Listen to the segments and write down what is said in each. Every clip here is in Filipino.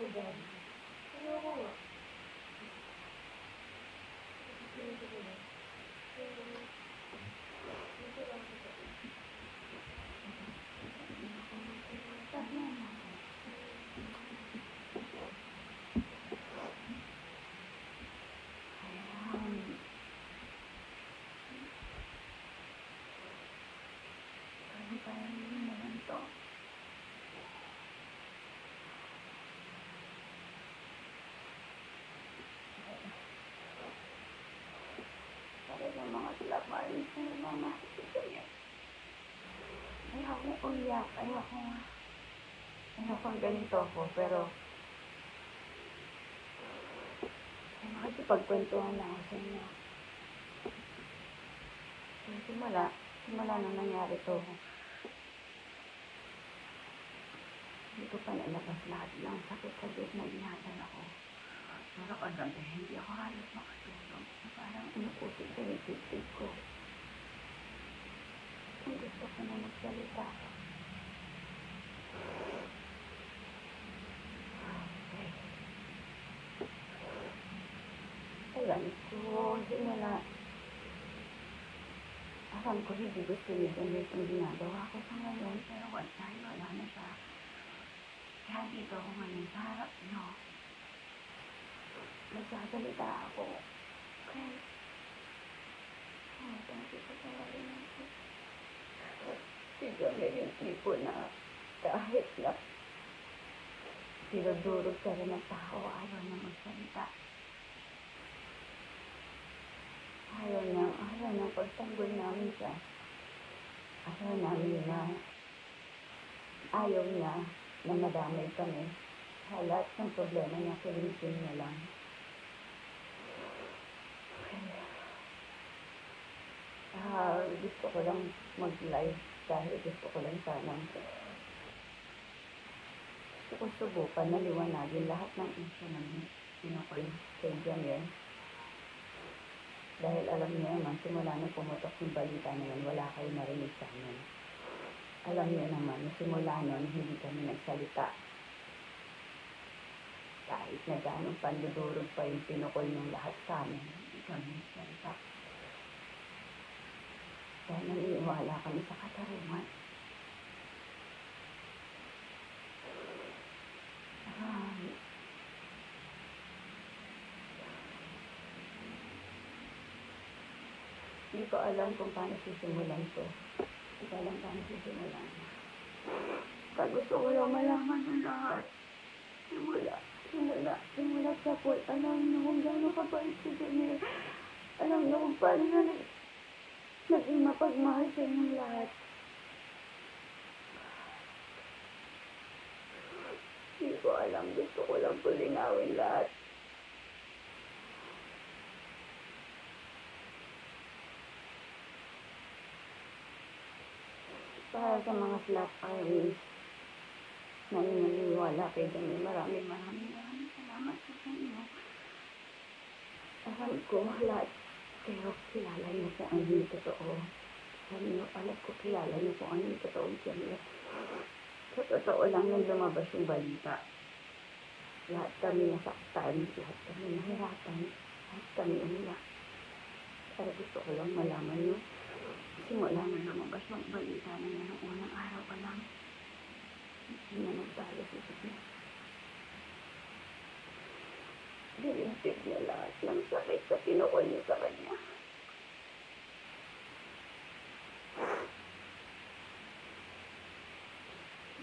ako dyan. Ayoko nga. Ayan. Ano pa yun naman to? Talaga mga silamarin sa mga ganyan. Ayoko umiyak. Ayoko. Ayoko ganito ako, pero makikipagkwentuhan na ako sa inyo. Simula, simula nung nangyari to, hindi ko pa nalabas lahat ng sakit-sakit na inatan ako. Pero kagabi, hindi ako halos makatulog. Na parang inuutik sa dibdib ko. Ang gusto ko na magsalita. Okay. Alam ko, simula. Alam ko hindi gusto niya ganit yung ginagawa ko sa ngayon. Pero once na wala na siya. Kaya dito ako ngayon sa harap niyo. Nagsasalita ako. Okay. Siguro yung tipo na kahit na dinudurog ka rin ng tao, ayaw na magsalita. Ayaw na, ayaw na pagtanggol namin siya. Ayaw namin na ayaw niya na madamay kami. Sa ng problema niya, kilimsin niya lang. Ah, gusto ko lang mag-live dahil gusto ko lang sanang gusto ko subukan na liwanagin lahat ng issue ng pinukul kay Jamil. Dahil alam niya naman, simula nung pumutok yung balita na yun, wala kayo narinig sa amin. Alam niya naman, simula nun, hindi kami nagsalita. Kahit na gano'ng pandudurog pa yung pinukol ng lahat sa amin, hindi kami nagsalita. Dahil naniniwala kami sa katarungan. Hindi ko alam kung paano sisimulan to. Hindi ko alam paano sisimulan. Kaya gusto ko lang malaman ng lahat. Simula, simula, simula sa pool. Alam na kung gano'n kabait si Jamil. Alam na kung paano na naging mapagmahal sa inyong lahat. Hindi ko alam. Gusto ko lang po linawin lahat. Para sa mga flat irons na naniniwala kay Dami, maraming maraming maraming salamat sa inyo. Alam ko lahat pero kilala niyo kung ano yung totoo. Alam niyo, alam ko kilala niyo kung ano yung totoo. Sa totoo lang nung lumabas yung balita. Lahat kami nasaktan, lahat kami nahirapan, lahat kami umiyak. Pero gusto ko lang malaman niyo. Simula na lumabas yung balita na nung unang araw pa lang. Hindi na nagtalo si Jamil. Dinintid niya lahat ng sakit sa pinukol niyo sa kanya.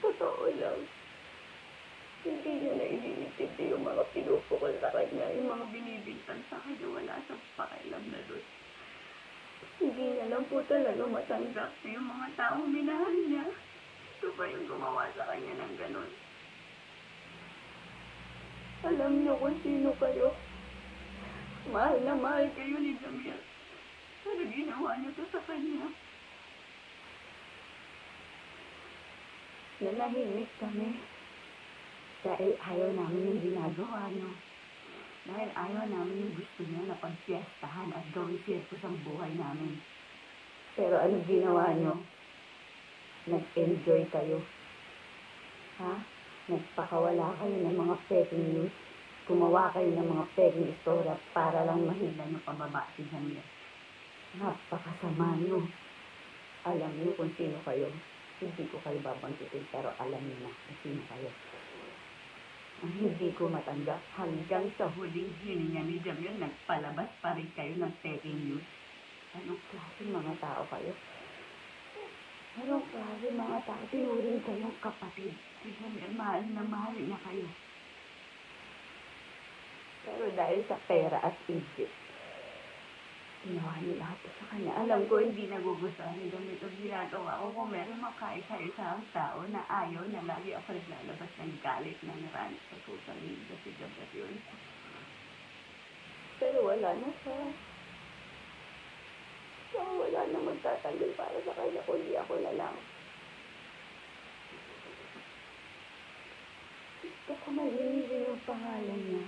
Totoo lang. Hindi niya na inintindi yung mga pinupukol sa kanya, yung mga binibintan sa kanya, wala sa pakialam na doon. Hindi niya lang po talaga matanggap na yung mga taong minahal niya. Ito ba yung gumawa sa kanya ng ganun? Alam niyo kung sino kayo. Mahal na mahal kayo ni Jamil. Pero ginawa niyo to sa kanya. Nanahimik kami. Dahil ayaw namin yung ginagawa niyo. Dahil ayaw namin yung gusto niyo na pagpiestahan at gawin sirkus ang buhay namin. Pero ano ginawa niyo? Nag-enjoy kayo. Ha? Nagpakawala kayo ng mga fake news. Gumawa kayo ng mga fake istorya para lang mahila ng pababa si Jamil. Napakasama nyo. Alam niyo kung sino kayo. Hindi ko kayo babanggitin pero alam niyo na kung sino kayo. Ang hindi ko matanggap hanggang sa huling hininga ni Jamil, nagpalabas pa rin kayo ng fake news. Anong klaseng mga tao kayo? Anong klaseng mga tao? Tinuring kayong kapatid. Jamil, mahal na mahal niya kayo. Pero dahil sa pera at Egypt, ginawa niyo lahat sa kanya. Alam ko hindi nagugustuhan ni ang ginagawa ko. Kung meron makaisa sa ang tao na ayaw na lagi ako naglalabas ng galit ng rant sa social media si yun. Pero wala na siya. Na magtatanggol para sa kanya, kundi ako na lang. Baka malilihin yung pangalan niya.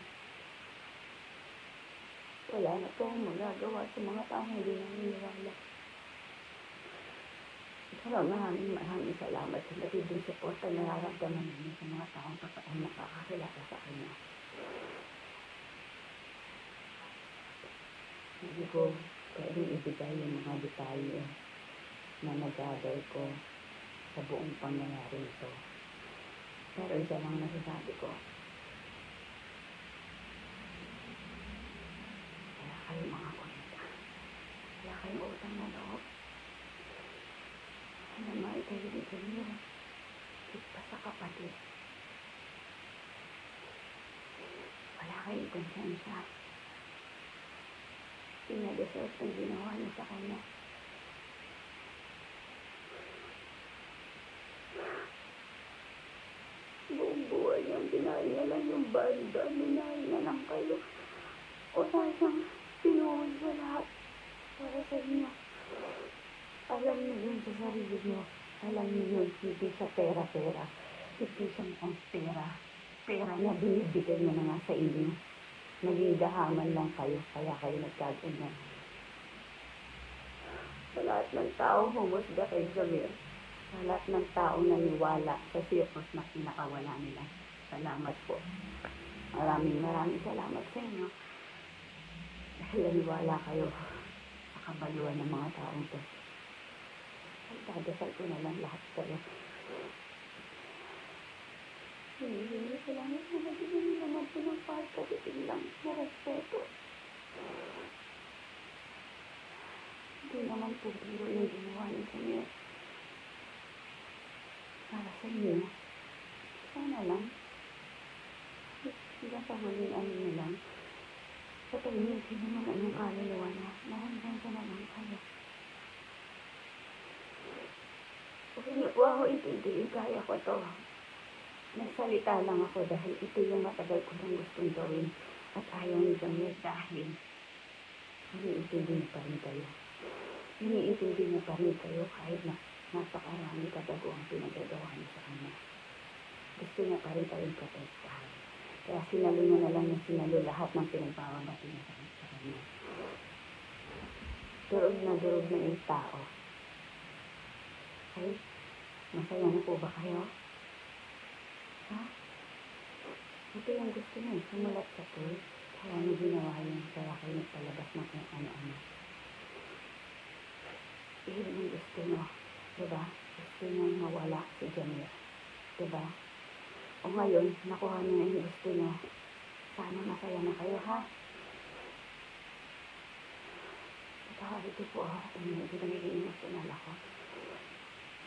Wala na po akong magagawa sa mga taong hindi naniniwala. Pero maraming maraming salamat sa nagiging support na nararamdaman namin sa mga taong totoo nakakakilala sa kanya. Hindi ko pwedeng ibigay yung mga detalye na nag-gather ko sa buong pangyayari ito. Pero isa lang nasasabi ko, wala kayong mga kunita. Wala kayong utang na loob. Ano nga kayo dito niyo? Higpa sa kapatid. Wala kayong konsensya. Pinadeserve ang ginawa niya sa kanya. Buong buhay niyang binahal lang yung banda. Minahal na lang kayo. Wala siyang pinuhol sa lahat para sa inyo. Alam niyo yun sa sarili niyo. Alam niyo yun, hindi sa pera-pera. Hindi siyang ang pera. Pera niya binibigay niya na nga sa inyo. Naging dahaman lang kayo, kaya kayo nagkaganyan. Sa lahat ng tao, humusga kay Jamil. Sa lahat ng taong naniwala sa circus na pinakawala nila. Salamat po. Maraming maraming salamat sa inyo. Dahil naniwala kayo sa kabaluan ng mga taong to. Pagdadasal ko na lang lahat kayo. Ko lang yung mga binigyan naman po ng pagkatitin lang na respeto. Hindi naman po biro yung ginawa niyo sa inyo. Para sa inyo. Sana lang. Hanggang sa huling ano na lang. Patahimikin naman ang yung kaluluwa niya. Nahandang ka na lang kayo. Hindi po ako intindihin, kaya ko to. Nagsalita lang ako dahil ito yung matagal ko nang gustong gawin at ayaw ni Jamil dahil iniintindi niya pa rin kayo. Iniintindi niya pa rin kayo kahit na napakarami kagaguhang pinagagawa niya sa kanya. Gusto niya pa rin kayong protektahan. Kaya sinalo niya na lang yung sinalo lahat ng pinagbababati niya sa kanya. Durog na durog na yung tao. Okay? Masaya na po ba kayo? Ha? Ito yung gusto niya, eh, sumulat sa pool. Kaya niya ginawa yun, kaya kayo nagpalabas ng kung ano-ano. Iyon yung gusto niyo, diba? Gusto niyo mawala si Jamil, diba? O ngayon, nakuha niyo na yung gusto niyo. Sana masaya na kayo, ha? Ito po ako kung medyo nagiging emotional ako.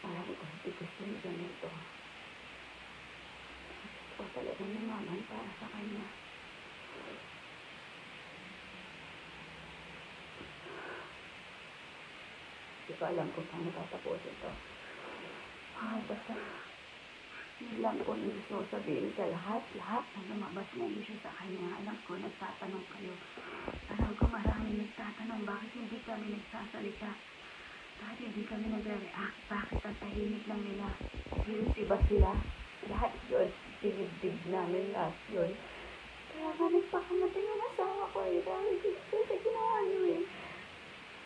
Parang hindi gusto ni Jamil to ko talaga namaman para sa kanya. Hindi ko alam kung paano tatapos ito. Ah, basta, lang po yung gusto ko sabihin sa lahat, lahat na lumabas na issue sa kanya. Alam ko, nagtatanong kayo. Alam ko marami nagtatanong bakit hindi kami nagsasalita. Bakit hindi kami nagre-react? Bakit ang tahimik lang nila? Guilty ba sila? Lahat yun, dinibdib namin lahat yun. Kaya nga nagpakamatay yung asawa ko eh, dahil dito sa ginawa niyo eh.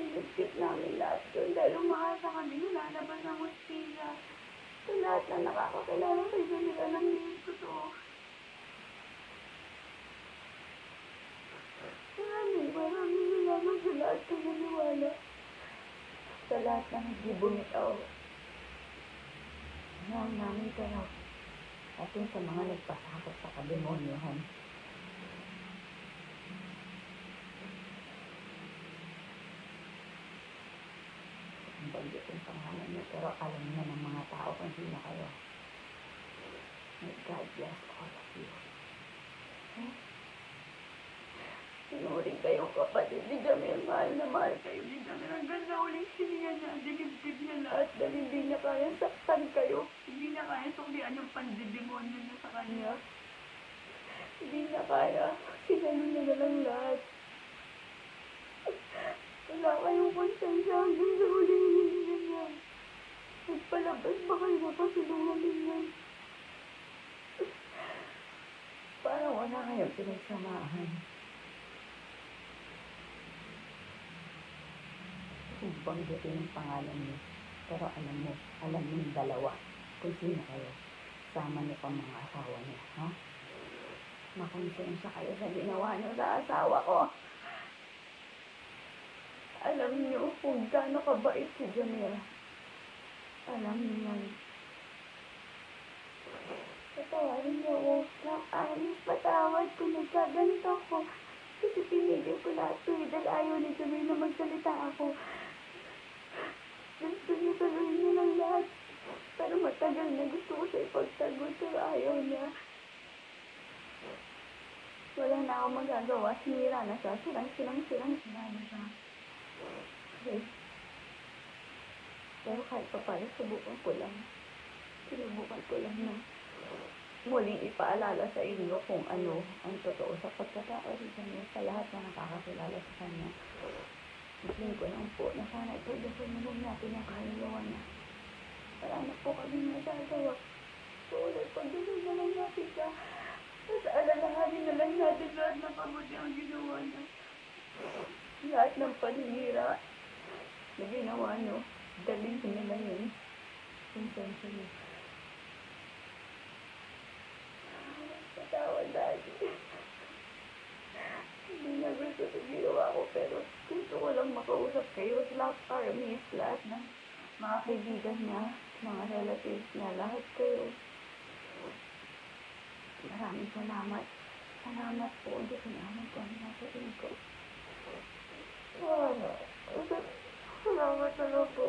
Dinibdib namin lahat yun, dahil umaasa kami, wala naman ang hostilya. Sa lahat na nakakakilala kay Janet, alam niyo yung totoo. Maraming, maraming nalaman sa lahat ng naniwala. Sa lahat ng hindi bumitaw. Nang namin kayo. At yun sa mga nagpasakot sa kademonyohan. Ang bagyo yung pangalan niyo, pero alam niyo ng mga tao kung sino kayo. May God bless all of you. Okay? Sinuring kayong kapatid ni Jamil. Mahal na mahal kayo ni Jamil. Hanggang sa uling sininga niya, dinibdib niya lahat hindi niya kaya saktan kayo. Hindi niya kaya suklian yung pandidemonyo niya sa kanya. Hindi niya kaya. Sinalo niya na lang lahat. Wala kayong konsensya hanggang sa uling hininga niya. Nagpalabas ba kayo mapasulungan yan? Parang wala kayong pinagsamahan. Kung banggitin yung pangalan niyo. Pero alam mo, alam mo yung dalawa kung sino kayo. Sama niyo pa mga asawa niyo, ha? Makonsensya kayo sa ginawa niyo sa asawa ko. Alam niyo kung gaano kabait si Jamila. Alam niyo yan. Patawarin niyo ako. Lang, Anis, patawad kung nagkaganto ko. Kasi pinigil ko lahat to dahil ayaw ni Jamil na magsalita ako. Matagal na gusto ko siya ipagtagol pero ayaw niya. Wala na ako magagawa. Sinira na siya. Sirang, sirang, sirang, sirang na siya. Okay. Pero kahit pa paano, subukan ko lang. Sinubukan ko lang na muling ipaalala sa inyo kung ano ang totoo sa pagkatao rin niya sa lahat na nakakakilala sa kanya. Isling ko lang po na sana ito dasal na lang natin ang kaluluwa niya. Wala na po kami magagawa. So ulit, pagdasal na lang natin siya. Tapos alalahanin na lang natin lahat ng pabuti ang ginawa niya. Lahat ng paninira na ginawa niyo, dalhin niyo na yun. Konsensya niyo. Patawad dati. Hindi na gusto sa ginawa ko, pero gusto ko lang makausap kayo. Lahat para miss lahat ng mga kaibigan niya, mga relatives niya, lahat kayo. Maraming salamat. Salamat po. Hindi ko naman kung ano nasabihin ko. Wala. Salamat na po.